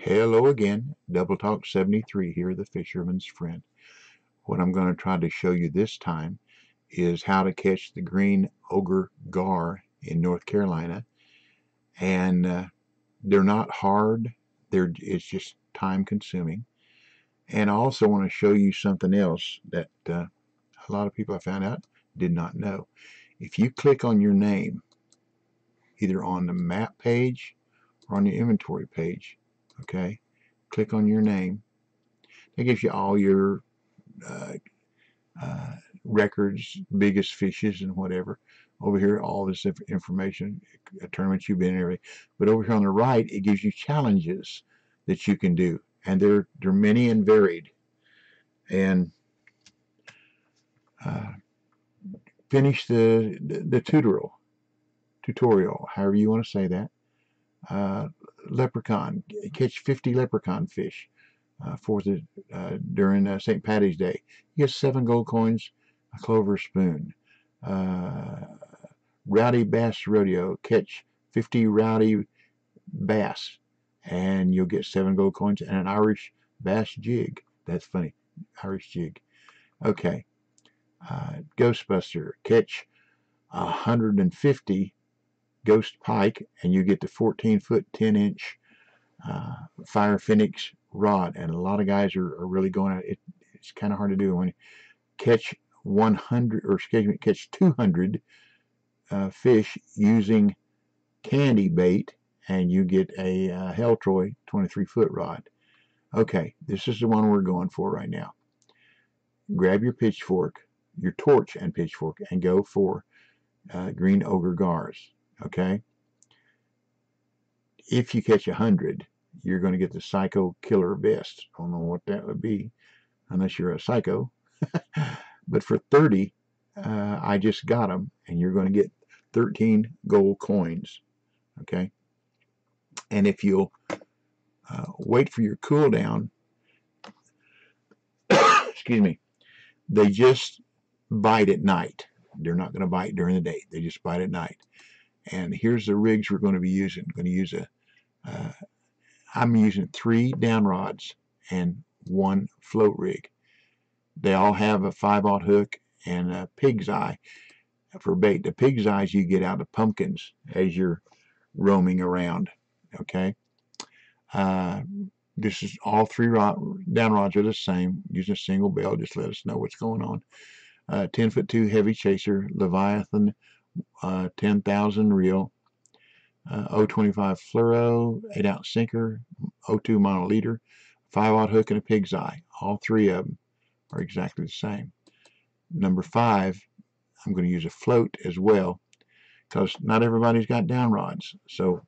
Hello again, Double Talk 73 here, the fisherman's friend. What I'm going to try to show you this time is how to catch the green ogre gar in North Carolina. And uh, they're not hard, they're, it's just time consuming. And I also want to show you something else that uh, a lot of people I found out did not know. If you click on your name, either on the map page or on your inventory page, okay? Click on your name. That gives you all your uh, uh, records biggest fishes and whatever. Over here all this information a tournament you've been in everything. But over here on the right it gives you challenges that you can do and they're they're many and varied. And uh, finish the, the, the tutorial tutorial however you want to say that. Uh, leprechaun, catch 50 leprechaun fish uh, for the, uh, during uh, St. Patty's Day. You get seven gold coins, a clover spoon. Uh, rowdy Bass Rodeo, catch 50 rowdy bass, and you'll get seven gold coins and an Irish bass jig. That's funny, Irish jig. Okay. Uh, Ghostbuster, catch 150 Ghost Pike, and you get the 14 foot 10 inch uh, Fire Phoenix rod. And a lot of guys are, are really going at it. It's kind of hard to do when you catch 100 or excuse me, catch 200 uh, fish using candy bait, and you get a uh, Heltroy 23 foot rod. Okay, this is the one we're going for right now. Grab your pitchfork, your torch and pitchfork, and go for uh, green ogre gars okay? If you catch a hundred, you're going to get the Psycho Killer Vest. I don't know what that would be, unless you're a psycho. but for 30, uh, I just got them, and you're going to get 13 gold coins, okay? And if you'll uh, wait for your cooldown, excuse me, they just bite at night. They're not going to bite during the day. They just bite at night. And here's the rigs we're going to be using. I'm going to use a, uh, I'm using three down rods and one float rig. They all have a 5-aught hook and a pig's eye for bait. The pig's eyes you get out of pumpkins as you're roaming around. Okay. Uh, this is all three rod, down rods are the same. Using a single bell, just let us know what's going on. Uh, 10 foot 2 heavy chaser, Leviathan uh, 10,000 reel, uh, 025 fluoro, 8 ounce sinker, 02 monoliter, 5 aught hook, and a pig's eye. All three of them are exactly the same. Number 5, I'm going to use a float as well because not everybody's got down rods. So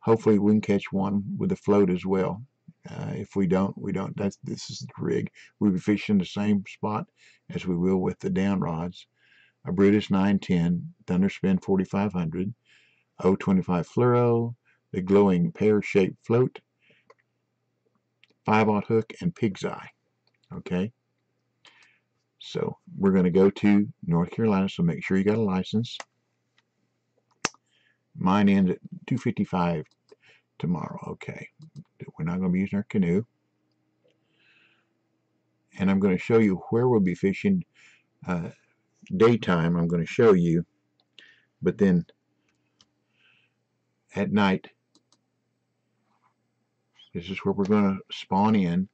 hopefully we can catch one with a float as well. Uh, if we don't, we don't. That's this is the rig. We'll be fishing the same spot as we will with the down rods a Brutus 910, Thunderspin 4500, 025 fluoro, the glowing pear-shaped float, 5-aught hook, and pig's eye. Okay? So we're going to go to North Carolina, so make sure you got a license. Mine ends at 255 tomorrow. Okay. We're not going to be using our canoe. And I'm going to show you where we'll be fishing uh, daytime I'm going to show you but then at night this is where we're going to spawn in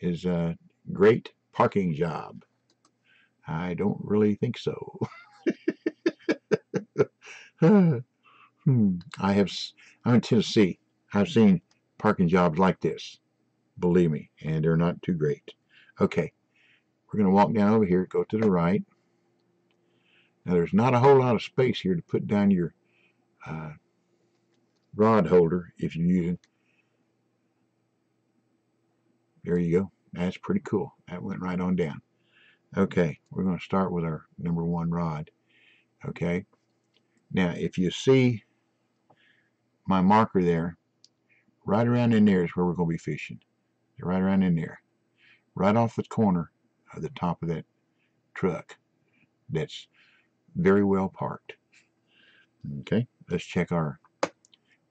is a great parking job. I don't really think so. Hmm. I have I'm in Tennessee. I've seen parking jobs like this believe me and they're not too great. Okay we're going to walk down over here go to the right now there's not a whole lot of space here to put down your uh, rod holder if you're using. There you go. That's pretty cool. That went right on down. Okay, we're going to start with our number one rod. Okay. Now, if you see my marker there, right around in there is where we're going to be fishing. Right around in there. Right off the corner of the top of that truck. That's very well parked. Okay, let's check our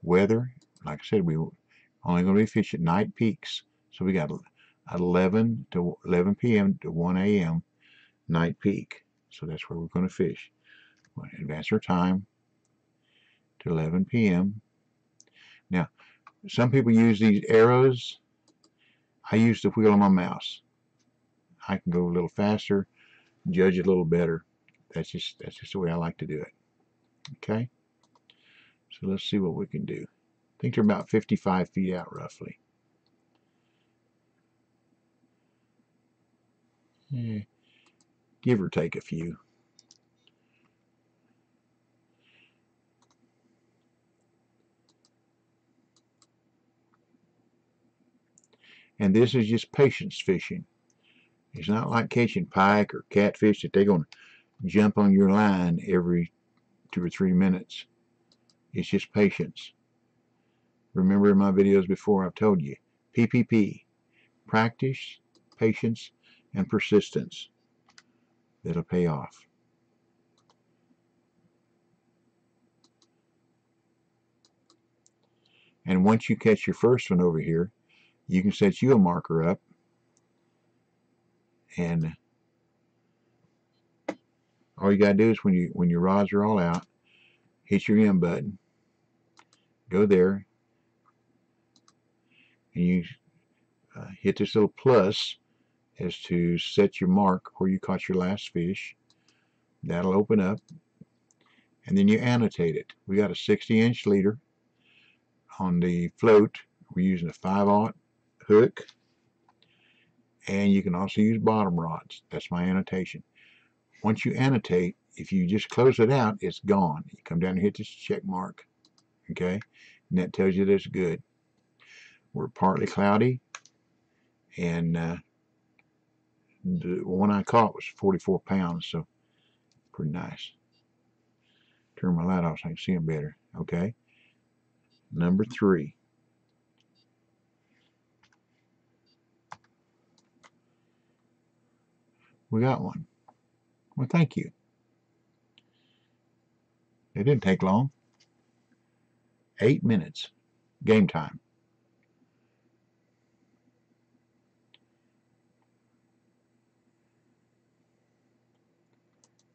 weather. Like I said, we Only going to be fish at night peaks. So we got 11 to 11 p.m. to 1 a.m. night peak. So that's where we're going to fish. We'll advance our time to 11 p.m. Now, some people use these arrows. I use the wheel on my mouse. I can go a little faster, judge it a little better. That's just that's just the way I like to do it. Okay. So let's see what we can do. I think they're about 55 feet out roughly. Yeah, give or take a few. And this is just patience fishing. It's not like catching pike or catfish that they're going to jump on your line every two or three minutes. It's just patience. Remember in my videos before I've told you, PPP, practice, patience, and persistence. That'll pay off. And once you catch your first one over here, you can set you a marker up and all you gotta do is when you when your rods are all out hit your M button. Go there. And you uh, hit this little plus as to set your mark where you caught your last fish. That'll open up. And then you annotate it. We got a 60 inch leader on the float. We're using a 5 aught hook. And you can also use bottom rods. That's my annotation once you annotate if you just close it out it's gone. You come down and hit this check mark okay? And that tells you that it's good. We're partly cloudy and uh, the one I caught was 44 pounds so pretty nice. Turn my light off so I can see them better okay? Number three. We got one. Well, thank you. It didn't take long. Eight minutes. Game time.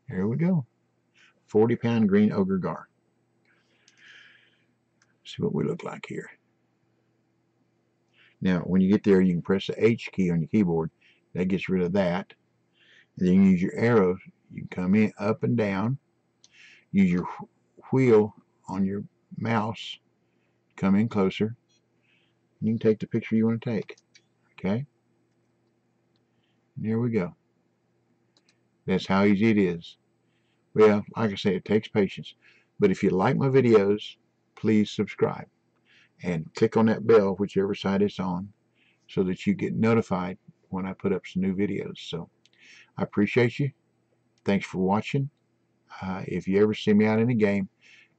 Here we go. 40 pound green ogre gar. See what we look like here. Now, when you get there, you can press the H key on your keyboard. That gets rid of that. And then use your arrows. You come in up and down. Use your wheel on your mouse. Come in closer. You can take the picture you want to take. Okay? And here we go. That's how easy it is. Well, like I say, it takes patience. But if you like my videos, please subscribe. And click on that bell, whichever side it's on, so that you get notified when I put up some new videos. So. I appreciate you. Thanks for watching. Uh, if you ever see me out in a game,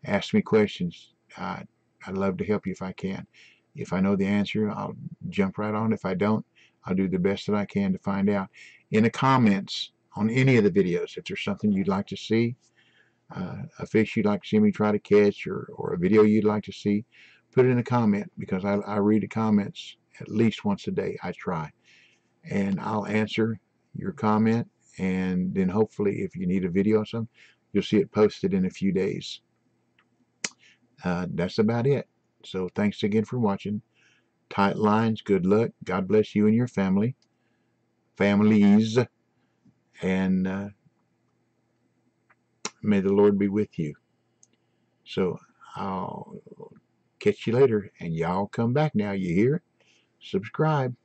ask me questions. I'd love to help you if I can. If I know the answer, I'll jump right on. If I don't, I'll do the best that I can to find out. In the comments on any of the videos, if there's something you'd like to see, uh, a fish you'd like to see me try to catch, or, or a video you'd like to see, put it in a comment because I, I read the comments at least once a day. I try. And I'll answer your comment and then hopefully if you need a video or something you'll see it posted in a few days. Uh, that's about it. So thanks again for watching. Tight lines good luck God bless you and your family families and uh, may the Lord be with you. So I'll catch you later and y'all come back now you hear subscribe